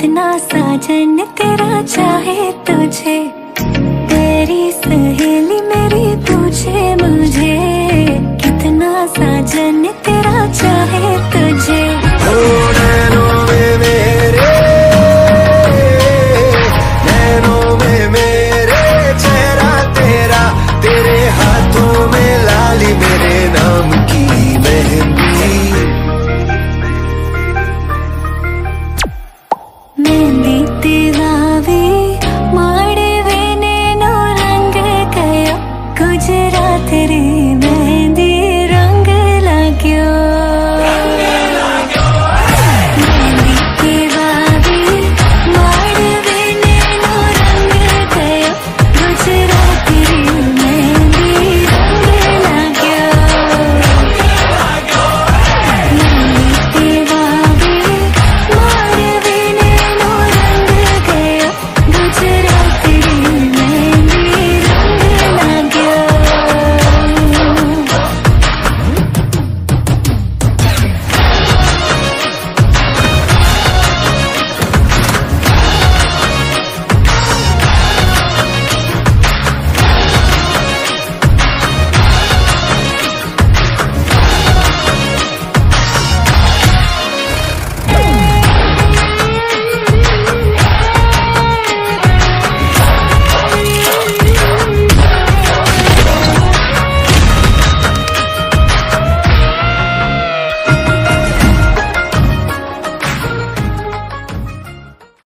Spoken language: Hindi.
इतना साजन तेरा चाहे तुझे तेरी सही